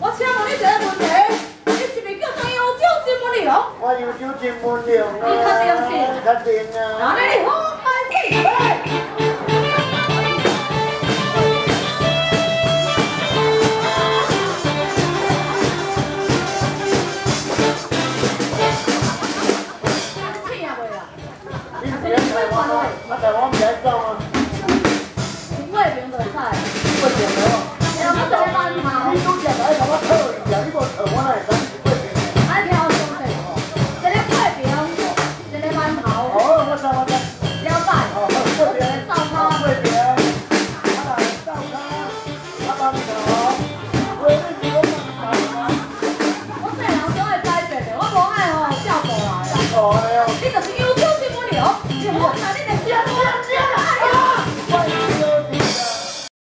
我请问你一个问题，你是咪叫张耀正新闻了？我耀正新闻了。你肯定是？肯定啊。哪里？我拍戏。我唔使讲啊。 잡았어.